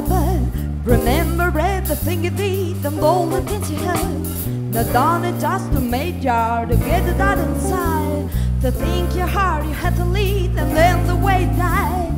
the bird. Remember everything you did and all the things you heard. Not done it just to make jar to get it out inside. To think your heart you had to lead and then the way died.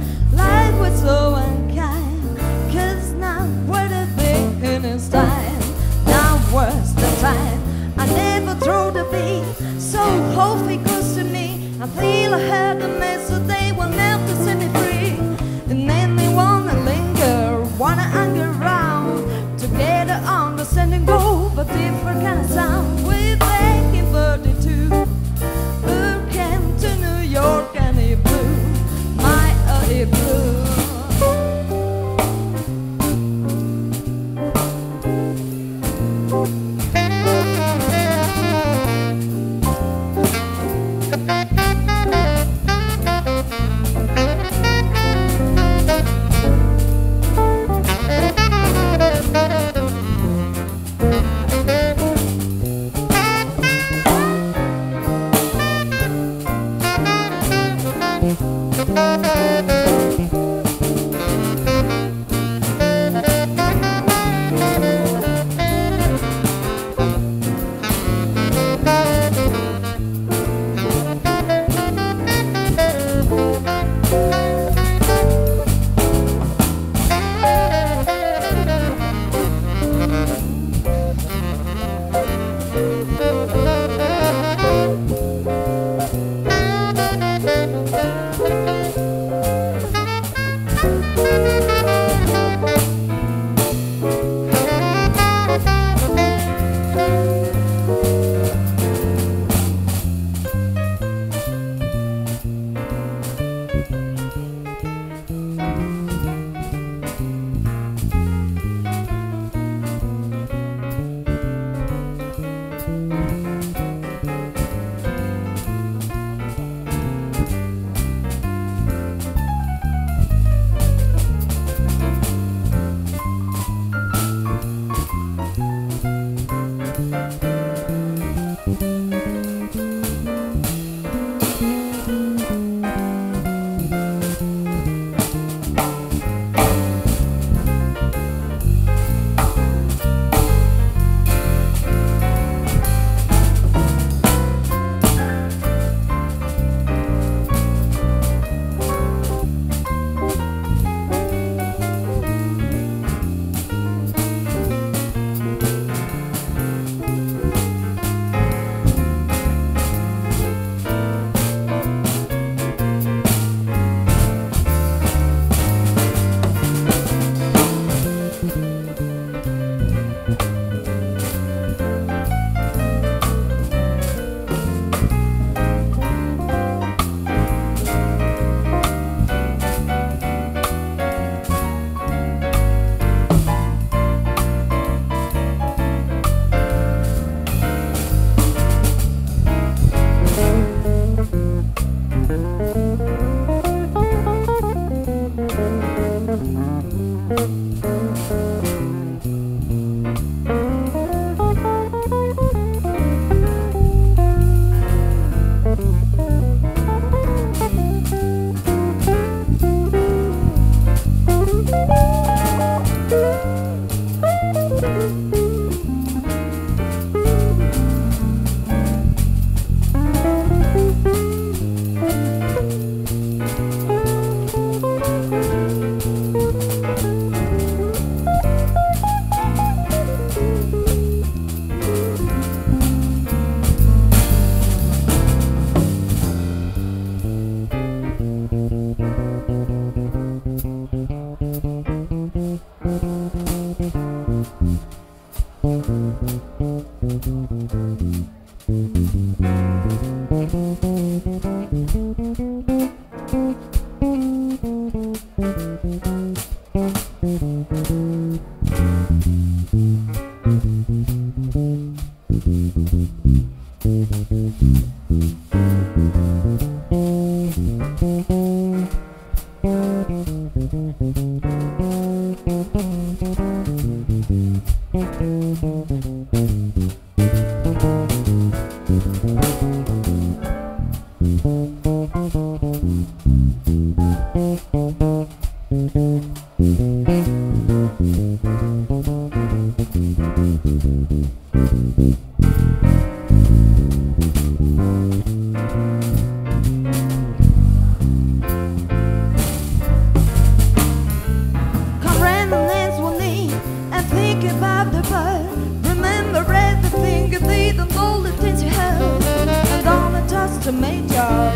Música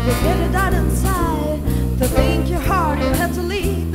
You get it out inside. To think you're hard, you have to leave.